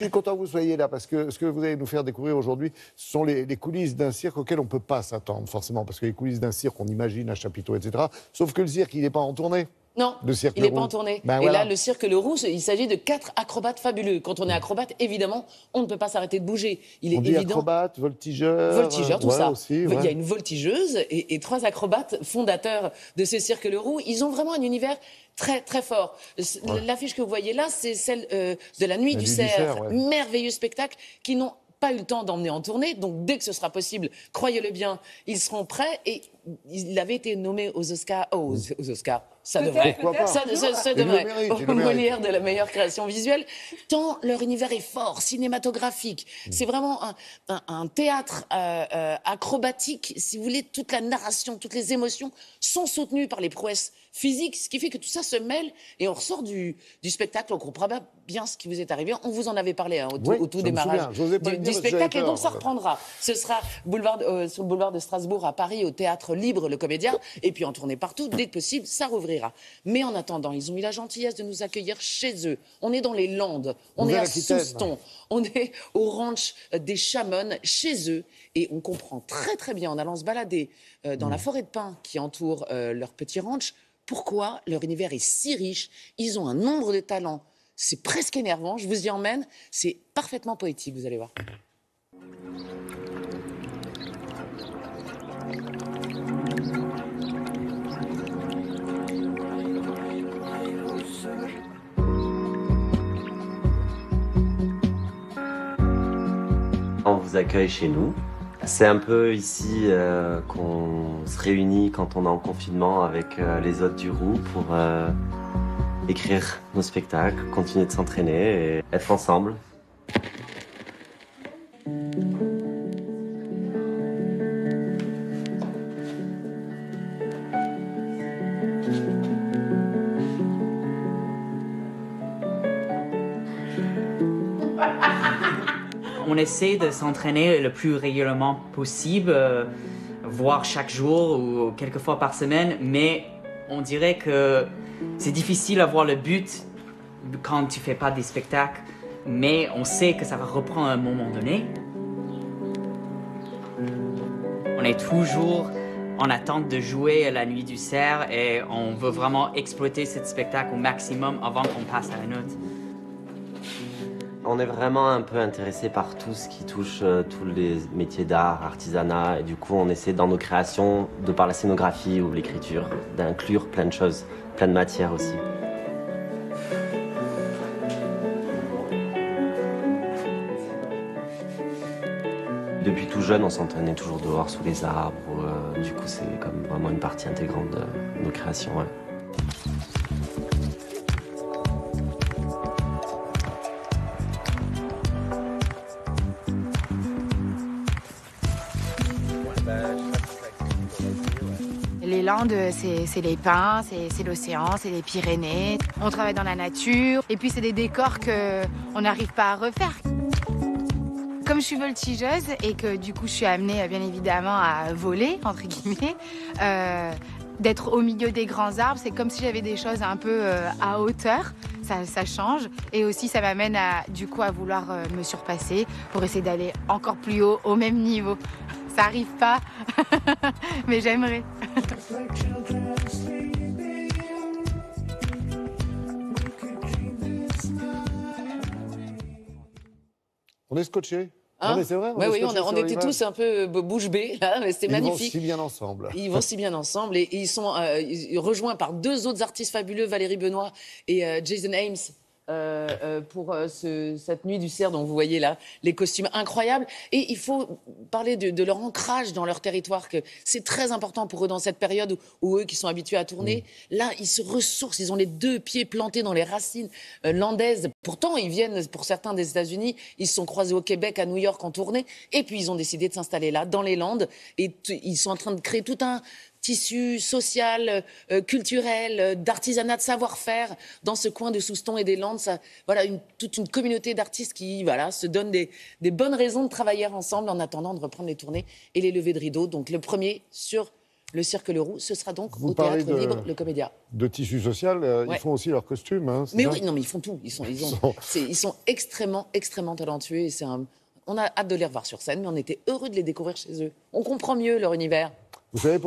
Je suis content que vous soyez là parce que ce que vous allez nous faire découvrir aujourd'hui, ce sont les, coulisses d'un cirque auquel on ne peut pas s'attendre forcément. Parce que les coulisses d'un cirque, on imagine un chapiteau, etc. Sauf que le cirque, il n'est pas en tournée. Non, Le cirque il n'est pas en tournée. Ben et voilà. là, le cirque Le Roux, il s'agit de quatre acrobates fabuleux. Quand on est acrobate, évidemment, on ne peut pas s'arrêter de bouger. Il est On dit évident. acrobate, voltigeur. Voltigeur, tout ouais, ça. Aussi, Il y a une voltigeuse et, et trois acrobates fondateurs de ce cirque Le Roux. Ils ont vraiment un univers très très fort. L'affiche que vous voyez là, c'est celle euh, de la Nuit La du Cerf. Merveilleux spectacle qui n'ont pas eu le temps d'emmener en tournée. Donc dès que ce sera possible, croyez-le bien, ils seront prêts et il avait été nommé aux Oscars. oh, aux, aux Oscars. Ça devrait. Ça, ça- ça devrait. Au. Molière de la meilleure création visuelle, tant leur univers est fort, cinématographique. Mm. C'est vraiment un, un- un théâtre euh, euh, acrobatique. Si vous voulez, toute la narration, toutes les émotions sont soutenues par les prouesses physiques, ce qui fait que tout ça se mêle et on ressort du, du spectacle. On comprend pas bien ce qui vous est arrivé. On vous en avait parlé hein, au, tout- Oui, au tout je me démarrage du, spectacle. Et donc ça reprendra. Ce sera boulevard, euh, sur le boulevard de Strasbourg à Paris, au théâtre libre, le Comédien, et puis en tournée partout. Dès que possible, ça rouvrira. Mais en attendant, ils ont eu la gentillesse de nous accueillir chez eux. On est dans les Landes, on est à. Souston, on est au ranch euh, des Chamonnes, chez eux, et on comprend très très bien en allant se balader euh, Mm. dans la forêt de pins qui entoure euh, leur petit ranch, pourquoi leur univers est si riche. Ils ont un nombre de talents. C'est presque énervant, je vous y emmène. C'est parfaitement poétique, vous allez voir. On vous accueille chez nous. C'est un peu ici euh, qu'on se réunit quand on est en confinement avec euh, les autres du Roux pour euh, écrire nos spectacles, continuer de s'entraîner et être ensemble. On essaie de s'entraîner le plus régulièrement possible, euh, voire chaque jour ou quelques fois par semaine, mais on dirait que c'est difficile à voir le but quand tu fais pas des spectacles, mais on sait que ça va reprendre à un moment donné. On est toujours en attente de jouer à la nuit du cerf et on veut vraiment exploiter ce spectacle au maximum avant qu'on passe à la note. On est vraiment un peu intéressé par tout ce qui touche euh, tous les métiers d'art, artisanat, et du coup on essaie dans nos créations, de par la scénographie ou l'écriture, d'inclure plein de choses, plein de matières aussi. Depuis tout jeune, on s'entraînait toujours dehors sous les arbres. euh, du coup, c'est comme vraiment une partie intégrante de nos créations. Les Landes, c'est les pins, c'est l'océan, c'est les Pyrénées. On travaille dans la nature et puis c'est des décors que on n'arrive pas à refaire. Comme je suis voltigeuse et que du coup je suis amenée bien évidemment à voler, entre guillemets, euh, d'être au milieu des grands arbres, c'est comme si j'avais des choses un peu euh, à hauteur. Ça, ça change et aussi ça m'amène à du coup à vouloir euh, me surpasser pour essayer d'aller encore plus haut, au même niveau. Ça arrive pas, mais j'aimerais. On est scotché. Hein c'est vrai. Ouais, est oui, on, a- on était tous un peu euh, bouche bée, là, mais c'était Ils vont magnifique. si bien ensemble. Ils vont si bien ensemble et, et ils sont euh, rejoints par deux autres artistes fabuleux, Valérie Benoît et euh, Jason Ames. Euh, euh, pour euh, ce- cette nuit du cerf. Dont vous voyez là les costumes incroyables. Et il faut parler de, de leur ancrage dans leur territoire que c'est très important pour eux dans cette période où, où eux qui sont habitués à tourner. Là ils se ressourcent. Ils ont les deux pieds plantés dans les racines landaises pourtant ils viennent pour certains des États-Unis ils se sont croisés au Québec à New York en tournée et puis ils ont décidé de s'installer là dans les Landes et ils sont en train de créer tout un tissu social, euh, culturel, euh, d'artisanat, de savoir-faire dans ce coin de Souston et des Landes. Voilà, une, toute une communauté d'artistes qui voilà, se donnent des, des bonnes raisons de travailler ensemble en attendant de reprendre les tournées et les levées de rideau. Donc le premier sur Le Cirque Le Roux, ce sera donc Vous au Théâtre de- Libre, le Comédia. De tissu social, euh, Ouais. ils font aussi leurs costumes. Hein, Mais oui, non, mais ils font tout. Ils sont, ils ont- Ils sont- extrêmement, extrêmement talentueux. Et c'est un... On a hâte de les revoir sur scène, mais on était heureux de les découvrir chez eux. On comprend mieux leur univers. Vous savez